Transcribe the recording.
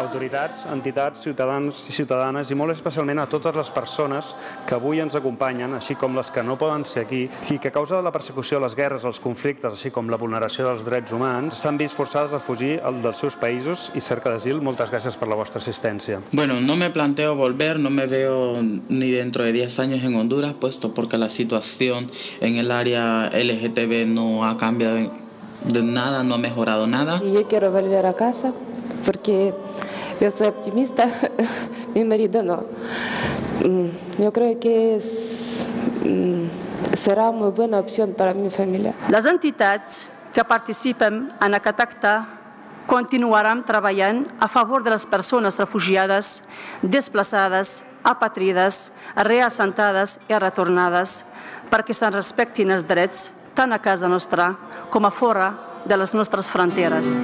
autoritats, entitats, ciutadans i ciutadanes i molt especialment a totes les persones que avui ens acompanyen, així com les que no poden ser aquí i que a causa de la persecució, les guerres, els conflictes, així com la vulneració dels drets humans, s'han vist forçades a fugir dels seus països i cerca d'asil. Moltes gràcies per la vostra assistència. Bueno, no me planteo volver, no me veo ni dentro de 10 años en Honduras, puesto porque la situación en el área LGTB no ha cambiado de nada, no ha mejorado nada. Y yo quiero volver a casa porque yo soy optimista, mi marido no. Yo creo que es, será muy buena opción para mi familia. Les entitats que participen en aquest acte continuaran treballant a favor de les persones refugiades, desplaçades, apatrides, reassentades i retornades, perquè se'n respectin els drets tant a casa nostra com a fora de les nostres fronteres.